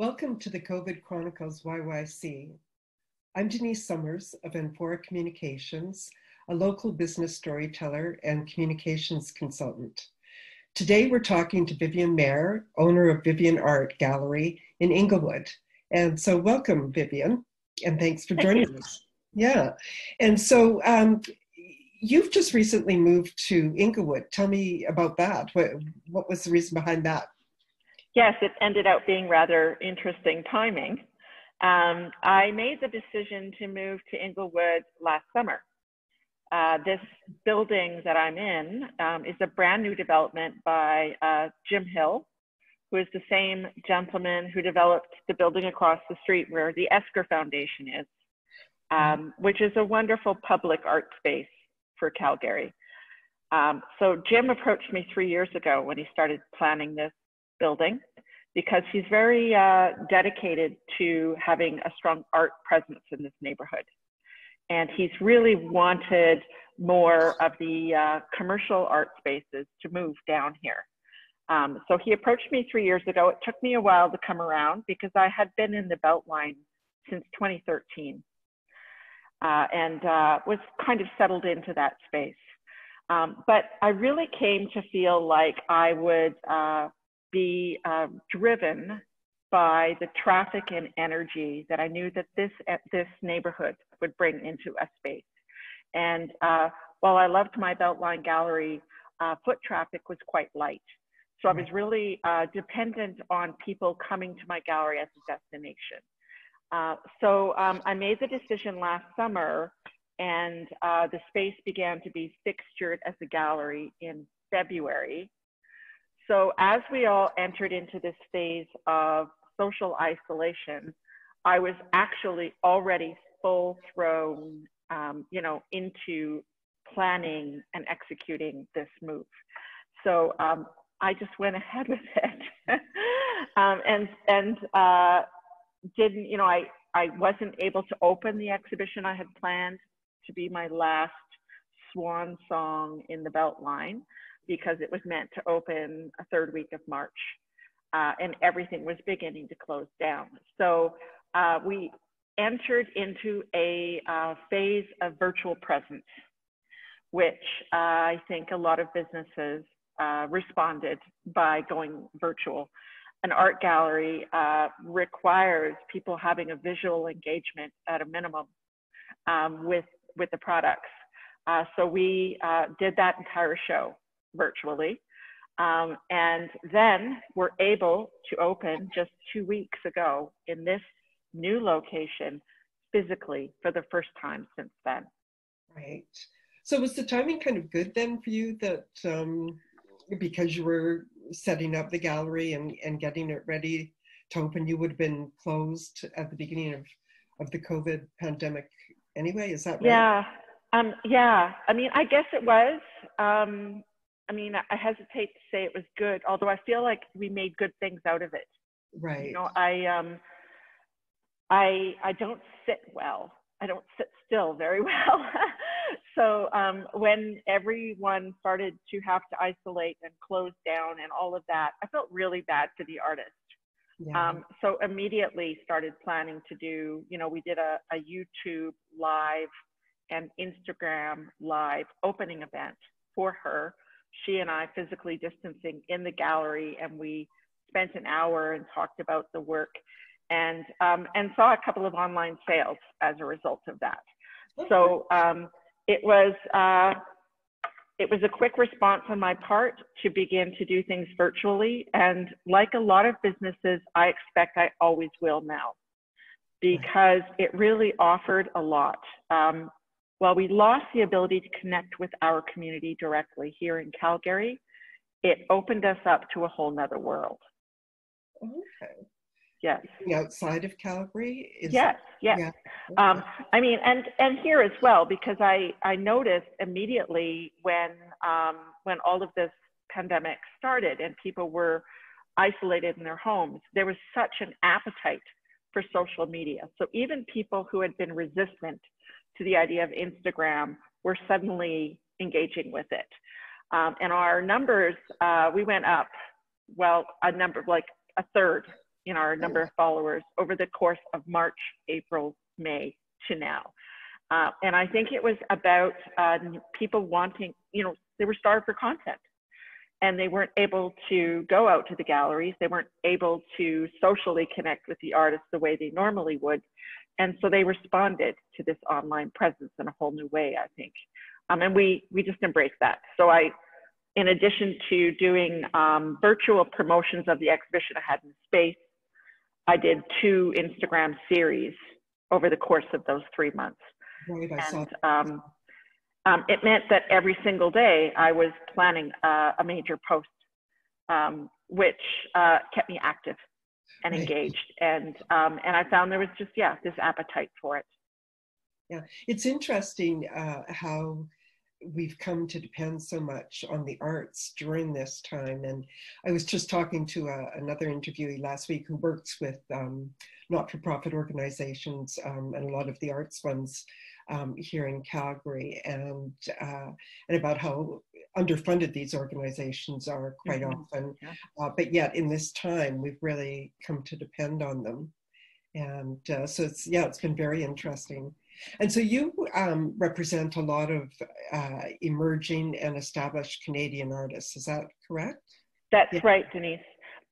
Welcome to the COVID Chronicles YYC. I'm Denise Summers of Amphora Communications, a local business storyteller and communications consultant. Today we're talking to Viviane Mehr, owner of VivianeArt Gallery in Inglewood. And so welcome, Viviane, and thanks for joining us. Yeah. And so um, you've just recently moved to Inglewood. Tell me about that. What, what was the reason behind that? Yes, it ended up being rather interesting timing. Um, I made the decision to move to Inglewood last summer. Uh, this building that I'm in um, is a brand new development by uh, Jim Hill, who is the same gentleman who developed the building across the street where the Esker Foundation is, um, which is a wonderful public art space for Calgary. Um, so Jim approached me three years ago when he started planning this building because he's very uh, dedicated to having a strong art presence in this neighborhood. And he's really wanted more of the uh, commercial art spaces to move down here. Um, so he approached me three years ago. It took me a while to come around because I had been in the Beltline since 2013 uh, and uh, was kind of settled into that space. Um, but I really came to feel like I would uh, be uh, driven by the traffic and energy that I knew that this uh, this neighborhood would bring into a space. And uh, while I loved my Beltline gallery, uh, foot traffic was quite light. So I was really uh, dependent on people coming to my gallery as a destination. Uh, so um, I made the decision last summer, and the space began to be fixtured as a gallery in February. So as we all entered into this phase of social isolation, I was actually already full thrown, um, you know, into planning and executing this move. So um, I just went ahead with it, um, and and uh, didn't, you know, I I wasn't able to open the exhibition I had planned to be my last swan song in the Beltline because it was meant to open a third week of March uh, and everything was beginning to close down. So uh, we entered into a uh, phase of virtual presence, which uh, I think a lot of businesses uh, responded by going virtual. An art gallery uh, requires people having a visual engagement at a minimum um, with, with the products. so we did that entire show virtually. Um, and then we're able to open just two weeks ago in this new location physically for the first time since then. Right. So was the timing kind of good then for you that um, because you were setting up the gallery and, and getting it ready to open, you would have been closed at the beginning of, of the COVID pandemic anyway? Is that right? Yeah. Um, yeah. I mean, I guess it was. Um, I mean, I hesitate to say it was good, although I feel like we made good things out of it. Right. You know, I um, I I don't sit well. I don't sit still very well. so um, when everyone started to have to isolate and close down and all of that, I felt really bad for the artist. Yeah. Um, so immediately started planning to do, you know, we did a, a YouTube live and Instagram live opening event for her she and I physically distancing in the gallery, and we spent an hour and talked about the work, and um, and saw a couple of online sales as a result of that. So um, it was uh, it was a quick response on my part to begin to do things virtually, and like a lot of businesses, I expect I always will now, because it really offered a lot. Um, while we lost the ability to connect with our community directly here in Calgary, it opened us up to a whole nother world. Okay. Yes. Outside of Calgary? Is yes, yes. Yeah. Um, I mean, and and here as well, because I I noticed immediately when um, when all of this pandemic started and people were isolated in their homes, there was such an appetite for social media. So even people who had been resistant to the idea of Instagram, we're suddenly engaging with it. Um, and our numbers, uh, we went up, well, a number like a third in our number of followers over the course of March, April, May to now. Uh, and I think it was about uh, people wanting, you know, they were starved for content and they weren't able to go out to the galleries. They weren't able to socially connect with the artists the way they normally would. And so they responded to this online presence in a whole new way, I think. Um, and we, we just embrace that. So I, in addition to doing um, virtual promotions of the exhibition I had in space, I did two Instagram series over the course of those three months. Right, and, um, um, it meant that every single day I was planning uh, a major post, um, which uh, kept me active and right. engaged. And um, and I found there was just yeah this appetite for it. Yeah, it's interesting uh, how we've come to depend so much on the arts during this time. And I was just talking to a, uh, another interviewee last week who works with um, not-for-profit organizations um, and a lot of the arts ones um, here in Calgary, and uh, and about how underfunded these organizations are quite mm-hmm. often. Yeah. Uh, but yet, in this time, we've really come to depend on them, and uh, so it's yeah, it's been very interesting. And so you um, represent a lot of uh, emerging and established Canadian artists. Is that correct? That's yeah. right, Denise.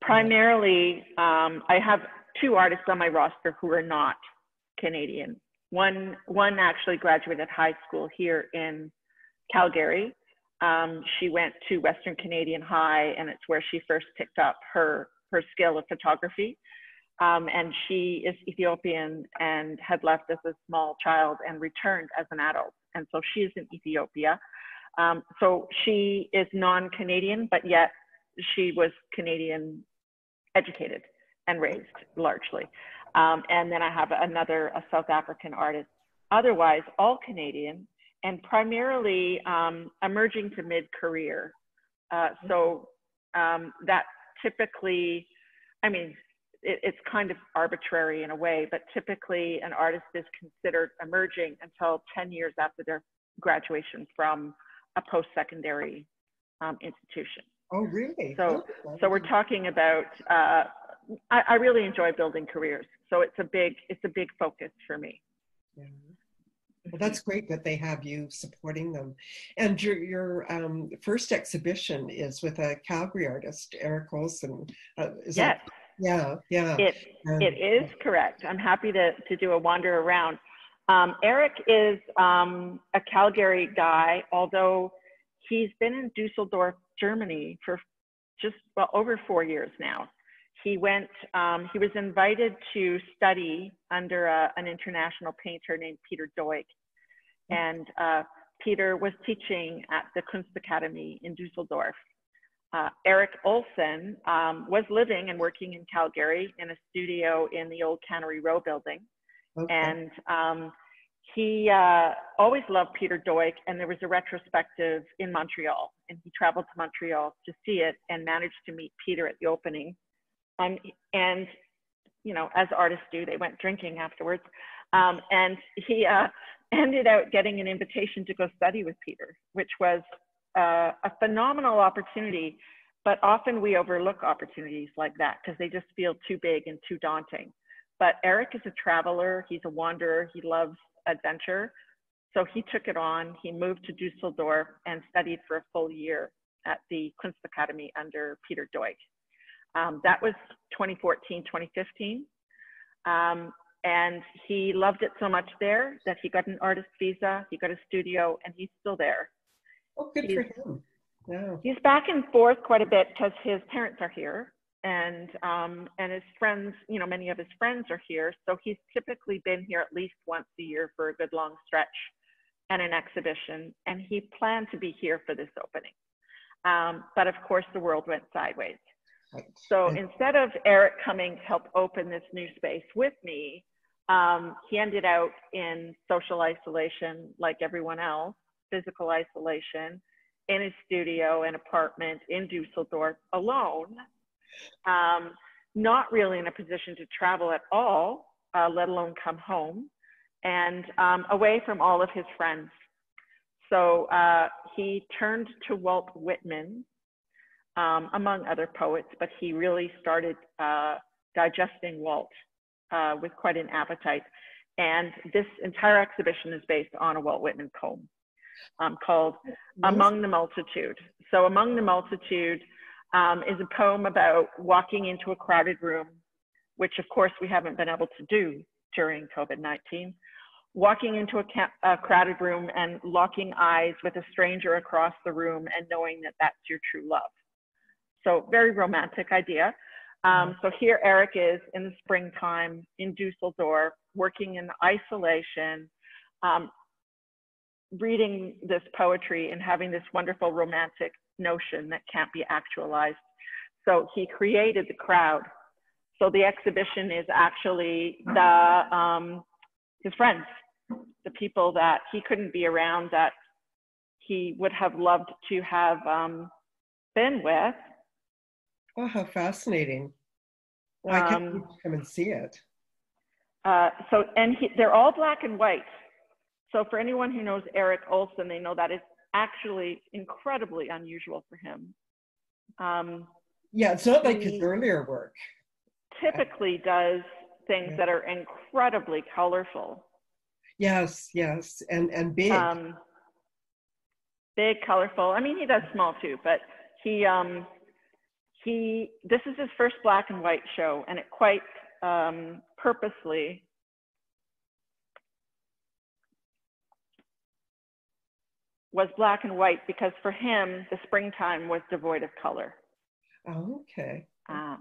Primarily, um, I have two artists on my roster who are not Canadian. One, one actually graduated high school here in Calgary. Um, she went to Western Canadian High, and it's where she first picked up her her skill of photography. Um, and she is Ethiopian and had left as a small child and returned as an adult. And so she is in Ethiopia. Um, so she is non-Canadian, but yet she was Canadian educated and raised largely. Um, and then I have another, a South African artist, otherwise all Canadian and primarily um, emerging to mid-career. Uh, so um, that typically, I mean, it, it's kind of arbitrary in a way, but typically an artist is considered emerging until 10 years after their graduation from a post-secondary um, institution. Oh, really? So, so we're talking about. Uh, I, I, really enjoy building careers, so it's a big, it's a big focus for me. Yeah. Well, that's great that they have you supporting them. And your, your um, first exhibition is with a Calgary artist, Erik Olson. Uh, yes. That, yeah, yeah. It, um, it is correct. I'm happy to, to do a wander around. Um, Erik is um, a Calgary guy, although he's been in Dusseldorf, Germany for just well over four years now. He went, um, he was invited to study under a, an international painter named Peter Doig. And uh, Peter was teaching at the Kunstakademie in Dusseldorf. Uh, Erik Olson um, was living and working in Calgary in a studio in the old Cannery Row building. Okay. And um, he uh, always loved Peter Doig, and there was a retrospective in Montreal, and he traveled to Montreal to see it and managed to meet Peter at the opening. Um, and, you know, as artists do, they went drinking afterwards. Um, and he uh, ended out getting an invitation to go study with Peter, which was uh, a phenomenal opportunity. But often we overlook opportunities like that because they just feel too big and too daunting. But Erik is a traveler, he's a wanderer, he loves adventure. So he took it on. He moved to Dusseldorf and studied for a full year at the Kunstakademie under Peter Doig. Um, that was 2014, 2015. Um, and he loved it so much there that he got an artist visa, he got a studio, and he's still there. Oh, good he's, for him. Yeah. He's back and forth quite a bit because his parents are here and um, and his friends, you know, many of his friends are here. So he's typically been here at least once a year for a good long stretch and an exhibition. And he planned to be here for this opening. Um, but of course, the world went sideways. Right. So instead of Erik coming to help open this new space with me, um, he ended out in social isolation like everyone else, physical isolation, in his studio and apartment in Dusseldorf alone um, not really in a position to travel at all, uh, let alone come home, and um, away from all of his friends. So uh, he turned to Walt Whitman, um, among other poets, but he really started uh, digesting Walt uh, with quite an appetite. And this entire exhibition is based on a Walt Whitman poem um, called Among the Multitude. So, Among the Multitude um, is a poem about walking into a crowded room, which of course we haven't been able to do during COVID 19. Walking into a, a, crowded room and locking eyes with a stranger across the room and knowing that that's your true love. So, very romantic idea. Um, so here Erik is in the springtime in Dusseldorf, working in isolation, um, reading this poetry and having this wonderful romantic notion that can't be actualized. So he created the crowd. So the exhibition is actually the um, his friends, the people that he couldn't be around that he would have loved to have um, been with Oh, how fascinating. Well, I can't um, come and see it. Uh, so, and he, they're all black and white. So for anyone who knows Erik Olson, they know that is actually incredibly unusual for him. Um, yeah, it's not like his earlier work. Typically does things yeah. that are incredibly colorful. Yes, yes, and and big. Um, big, colorful. I mean, he does small too, but he um, he this is his first black and white show and it quite um, purposely was black and white because for him the springtime was devoid of color. Oh, okay. Uh,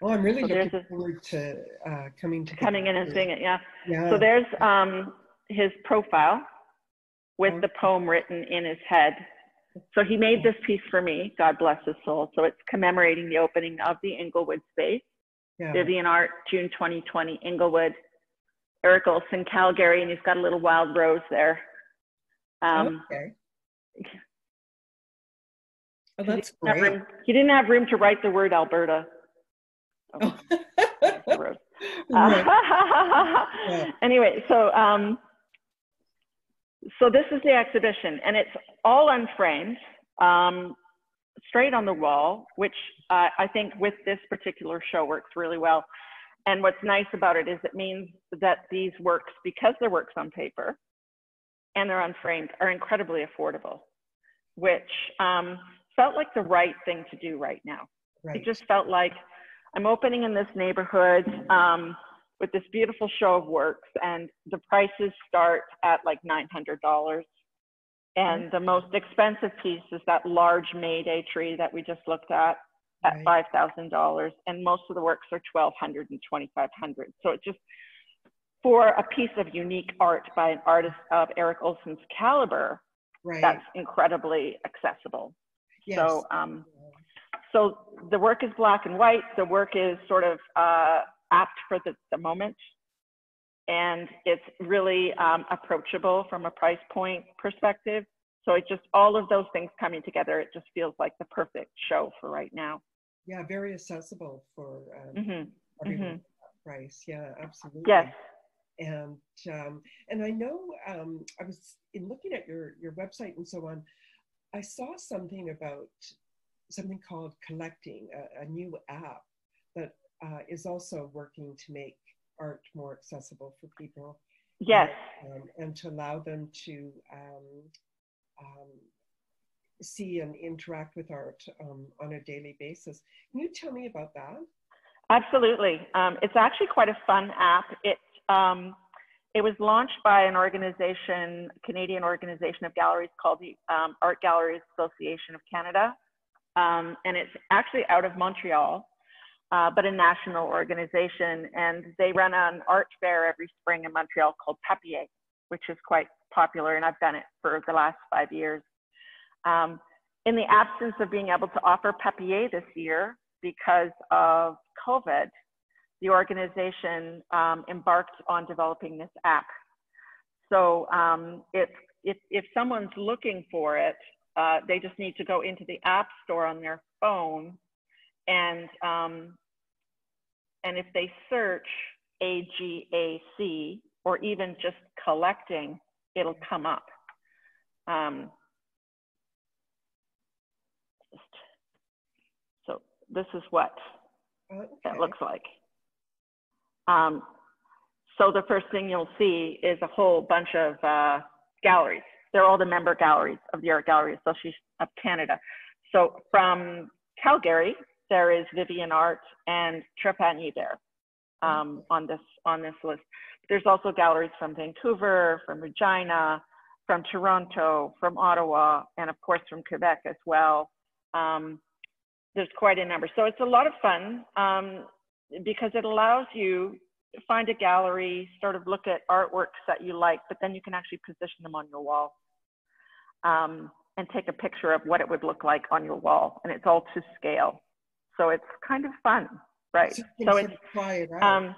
well i'm really so looking forward to uh, coming to coming in and seeing it yeah, yeah. so there's um, his profile with okay. the poem written in his head so he made this piece for me, God bless his soul. So it's commemorating the opening of the Inglewood space. Yeah. VivianeArt, June 2020, Inglewood. Erik Olson, Calgary, and he's got a little wild rose there. Um, okay. Oh, that's he great. Room, he didn't have room to write the word Alberta. Oh. oh. uh, anyway, so um, so this is the exhibition, and it's all unframed, um, straight on the wall, which uh, I think with this particular show works really well. And what's nice about it is it means that these works, because they're works on paper and they're unframed, are incredibly affordable, which um, felt like the right thing to do right now. Right. It just felt like I'm opening in this neighborhood. Um, with this beautiful show of works and the prices start at like $900 and the most expensive piece is that large mayday tree that we just looked at at right. $5000 and most of the works are 1200 and 2500 so it's just for a piece of unique art by an artist of erik olson's caliber right. that's incredibly accessible yes. so um, so the work is black and white the work is sort of uh, apt for the, the moment. And it's really um, approachable from a price point perspective. So it just, all of those things coming together, it just feels like the perfect show for right now. Yeah, very accessible for um, mm-hmm. mm-hmm. price. Yeah, absolutely. Yes. And um, and I know um, I was in looking at your your website and so on. I saw something about something called collecting a, a new app that uh, is also working to make art more accessible for people. Yes. Um, and to allow them to um, um, see and interact with art um, on a daily basis. Can you tell me about that? Absolutely. Um, it's actually quite a fun app. It, um, it was launched by an organization, Canadian organization of galleries called the Art Galleries Association of Canada. and it's actually out of Montreal uh, but a national organization. And they run an art fair every spring in Montreal called Papier, which is quite popular. And I've done it for the last five years. Um, in the absence of being able to offer Papier this year because of COVID, the organization um, embarked on developing this app. So um, if, if, if someone's looking for it, uh, they just need to go into the app store on their phone and um, and if they search AGAC or even just collecting, it'll come up. Um, so this is what okay. that looks like. Um, so the first thing you'll see is a whole bunch of uh, galleries. They're all the member galleries of the Art Gallery Association of Canada. So from Calgary, there is VivianeArt and Trepanier there um, on this on this list. There's also galleries from Vancouver, from Regina, from Toronto, from Ottawa, and of course from Quebec as well. Um, there's quite a number. So it's a lot of fun um, because it allows you to find a gallery, sort of look at artworks that you like, but then you can actually position them on your wall um, and take a picture of what it would look like on your wall. And it's all to scale. So it's kind of fun, right? So, it's, quiet, right? Um,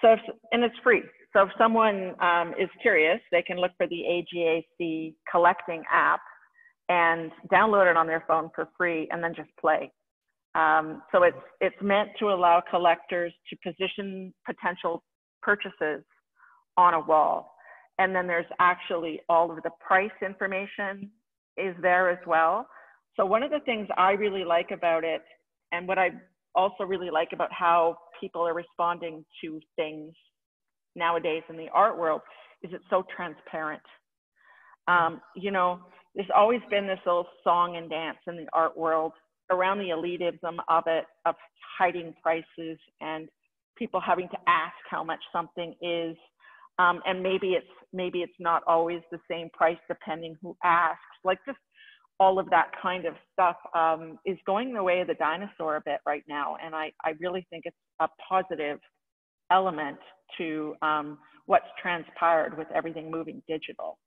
so if, and it's free. So if someone um, is curious, they can look for the AGAC collecting app and download it on their phone for free and then just play. Um, so it's, it's meant to allow collectors to position potential purchases on a wall. And then there's actually all of the price information is there as well. So one of the things I really like about it, and what I also really like about how people are responding to things nowadays in the art world, is it's so transparent. Um, you know, there's always been this little song and dance in the art world around the elitism of it, of hiding prices and people having to ask how much something is. Um, and maybe it's maybe it's not always the same price depending who asks. Like just all of that kind of stuff um, is going the way of the dinosaur a bit right now. And I, I really think it's a positive element to um, what's transpired with everything moving digital.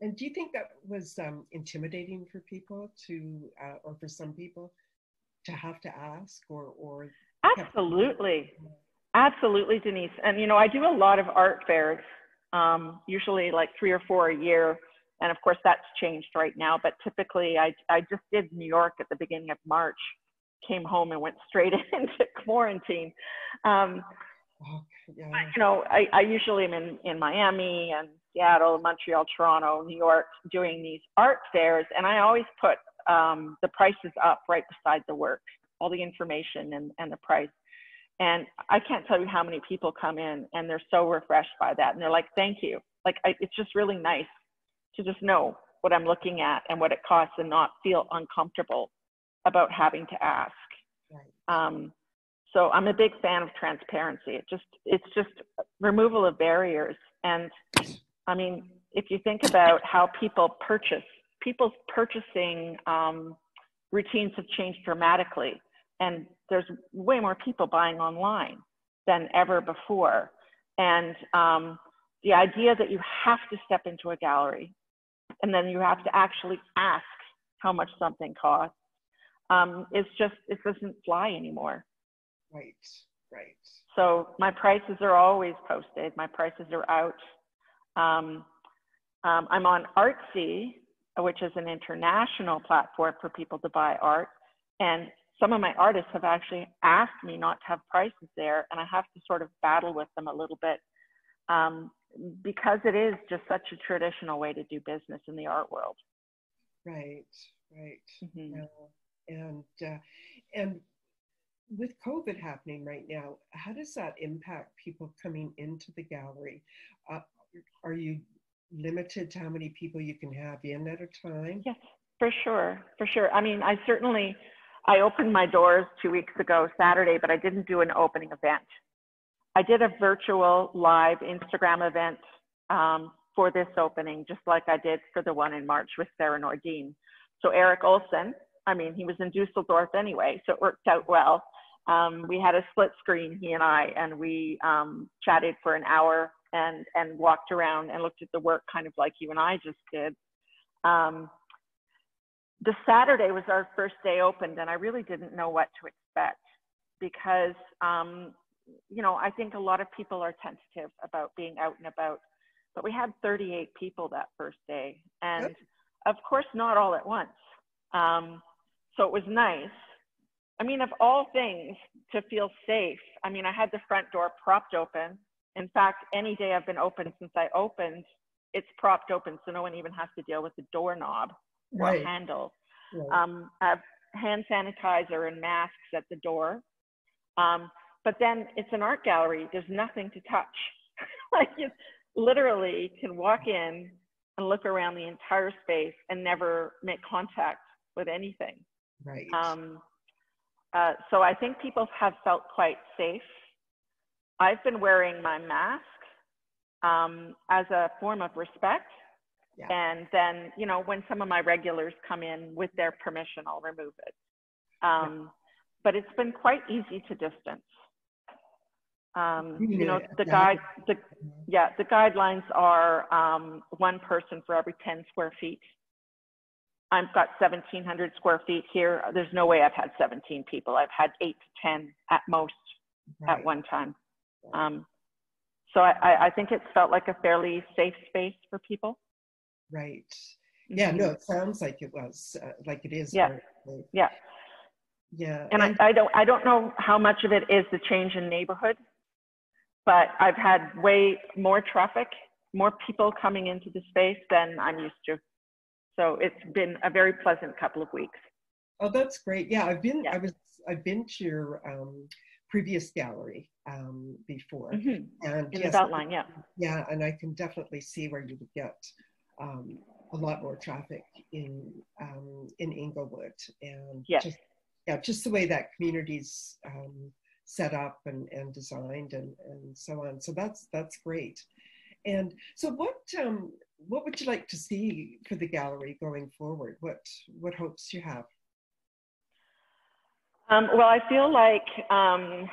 And do you think that was um, intimidating for people to, uh, or for some people, to have to ask or, or? Absolutely, absolutely, Denise. And you know, I do a lot of art fairs, um, usually like three or four a year, and of course that's changed right now. But typically, I I just did New York at the beginning of March, came home and went straight into quarantine. Um, yeah. You know, I, I usually am in in Miami and Seattle, Montreal, Toronto, New York doing these art fairs, and I always put um, the prices up right beside the work, all the information and, and the price. And I can't tell you how many people come in and they're so refreshed by that. And they're like, thank you. Like, I, it's just really nice to just know what I'm looking at and what it costs and not feel uncomfortable about having to ask. Right. Um, so I'm a big fan of transparency. It just, it's just removal of barriers. And I mean, if you think about how people purchase, people's purchasing um, routines have changed dramatically, and there's way more people buying online than ever before. And um, the idea that you have to step into a gallery and then you have to actually ask how much something costs um, is just, it doesn't fly anymore. Right, right. So my prices are always posted, my prices are out. Um, um, I'm on Artsy, which is an international platform for people to buy art. And some of my artists have actually asked me not to have prices there, and I have to sort of battle with them a little bit um, because it is just such a traditional way to do business in the art world. Right, right. Mm-hmm. Uh, and uh, and with COVID happening right now, how does that impact people coming into the gallery? Uh, are you limited to how many people you can have in at a time? Yes, for sure, for sure. I mean, I certainly, I opened my doors two weeks ago Saturday, but I didn't do an opening event. I did a virtual live Instagram event um, for this opening, just like I did for the one in March with Sarah Nordin. So Erik Olson, I mean, he was in Dusseldorf anyway, so it worked out well. Um, we had a split screen, he and I, and we um, chatted for an hour and and walked around and looked at the work kind of like you and I just did. Um, the Saturday was our first day opened, and I really didn't know what to expect because um, you know I think a lot of people are tentative about being out and about, but we had 38 people that first day, and Good. of course not all at once. Um, so it was nice. I mean, of all things, to feel safe. I mean, I had the front door propped open in fact, any day I've been open since I opened, it's propped open, so no one even has to deal with the doorknob right. or handle. Right. Um, I've hand sanitizer and masks at the door. Um, but then it's an art gallery. There's nothing to touch. like you literally can walk in and look around the entire space and never make contact with anything. Right. Um, uh, so I think people have felt quite safe. I've been wearing my mask um, as a form of respect. Yeah. And then, you know, when some of my regulars come in with their permission, I'll remove it. Um, but it's been quite easy to distance. Um, you know, the guide, the, yeah, the guidelines are um, one person for every 10 square feet. I've got 1,700 square feet here. There's no way I've had 17 people. I've had eight to 10 at most right. at one time. Um, so I, I think it's felt like a fairly safe space for people. Right. Yeah, no, mm-hmm. it sounds like it was, uh, like it is. Yeah. Yeah. Yeah. And, and I, I don't I don't know how much of it is the change in neighborhood, but I've had way more traffic, more people coming into the space than I'm used to. So it's been a very pleasant couple of weeks. Oh, that's great. Yeah, I've been yeah. I was I've been to your um, previous gallery um, before, mm-hmm. and in yes, the Beltline, yeah, yeah, and I can definitely see where you would get um, a lot more traffic in um, in Inglewood, and yes. just yeah, just the way that community's um, set up and, and designed and, and so on. So that's that's great. And so what um, what would you like to see for the gallery going forward? What what hopes you have? Um, well, I feel like um,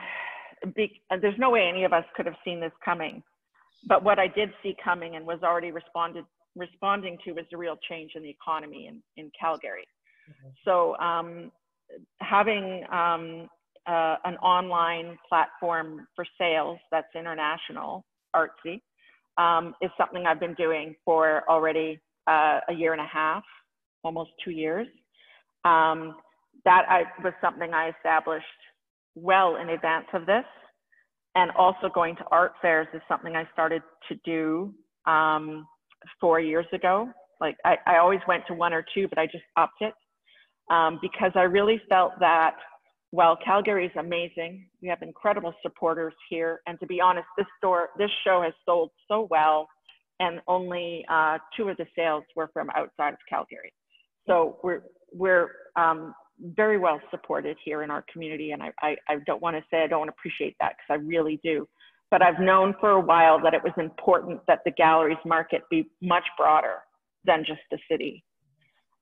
be, there's no way any of us could have seen this coming. But what I did see coming and was already responded responding to was the real change in the economy in, in Calgary. Mm-hmm. So um, having um, uh, an online platform for sales that's international, Artsy, um, is something I've been doing for already uh, a year and a half, almost two years. Um, that I, was something I established well in advance of this. And also going to art fairs is something I started to do um, four years ago. Like I, I always went to one or two, but I just upped it um, because I really felt that while Calgary is amazing, we have incredible supporters here. And to be honest, this store, this show has sold so well, and only uh, two of the sales were from outside of Calgary. So we're we're um, very well supported here in our community, and I, I, I don't want to say I don't appreciate that because I really do. But I've known for a while that it was important that the galleries market be much broader than just the city.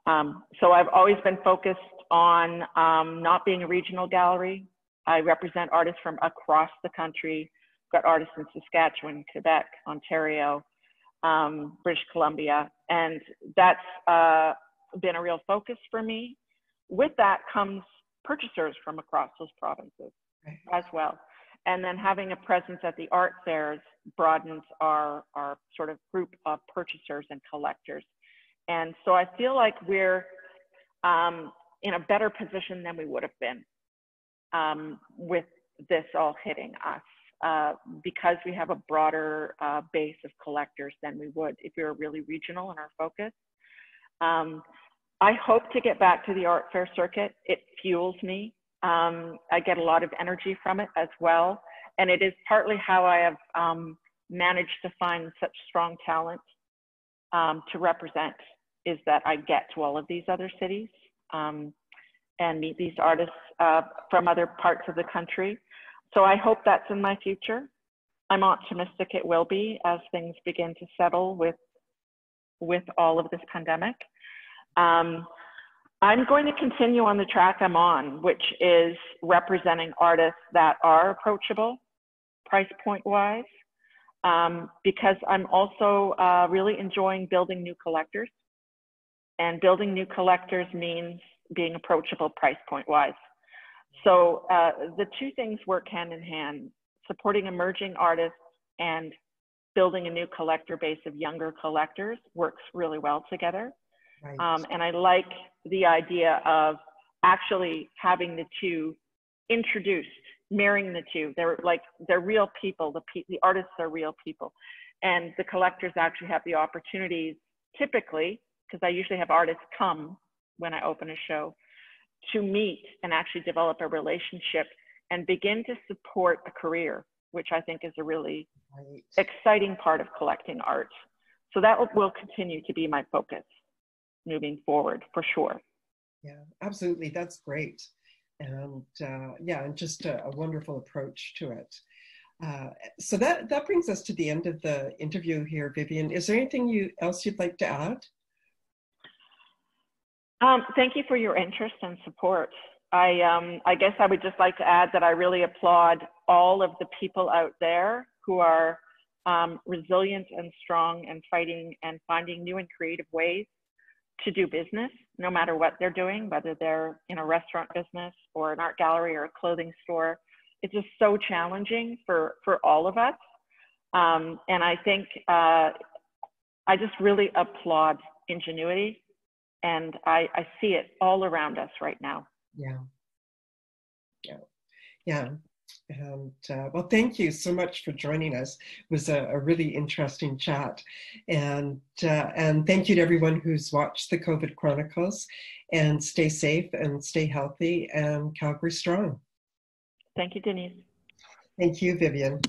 Um, so I've always been focused on um, not being a regional gallery. I represent artists from across the country. I've Got artists in Saskatchewan, Quebec, Ontario, um, British Columbia, and that's uh, been a real focus for me. With that comes purchasers from across those provinces as well. And then having a presence at the art fairs broadens our, our sort of group of purchasers and collectors. And so I feel like we're um, in a better position than we would have been um, with this all hitting us uh, because we have a broader uh, base of collectors than we would if we were really regional in our focus. Um, I hope to get back to the art fair circuit. It fuels me. Um, I get a lot of energy from it as well. And it is partly how I have um, managed to find such strong talent um, to represent is that I get to all of these other cities um, and meet these artists uh, from other parts of the country. So I hope that's in my future. I'm optimistic it will be as things begin to settle with with all of this pandemic. Um, I'm going to continue on the track I'm on, which is representing artists that are approachable, price point wise, um, because I'm also uh, really enjoying building new collectors. And building new collectors means being approachable price point wise. So uh, the two things work hand in hand supporting emerging artists and building a new collector base of younger collectors works really well together. Right. Um, and I like the idea of actually having the two introduced, marrying the two. They're like, they're real people. The, pe- the artists are real people. And the collectors actually have the opportunities typically because I usually have artists come when I open a show to meet and actually develop a relationship and begin to support a career, which I think is a really right. exciting part of collecting art. So that will continue to be my focus moving forward for sure. Yeah, absolutely. That's great. And uh, yeah, and just a, a, wonderful approach to it. Uh, so that, that brings us to the end of the interview here, Viviane. Is there anything you, else you'd like to add? Um, thank you for your interest and support. I, um, I guess I would just like to add that I really applaud all of the people out there who are um, resilient and strong and fighting and finding new and creative ways to do business, no matter what they're doing, whether they're in a restaurant business or an art gallery or a clothing store. It's just so challenging for, for all of us. Um, and I think uh, I just really applaud ingenuity and I, I see it all around us right now. Yeah. Yeah. Yeah. And uh, well, thank you so much for joining us. It was a, a really interesting chat, and uh, and thank you to everyone who's watched the COVID Chronicles. And stay safe and stay healthy and Calgary strong. Thank you, Denise. Thank you, Viviane.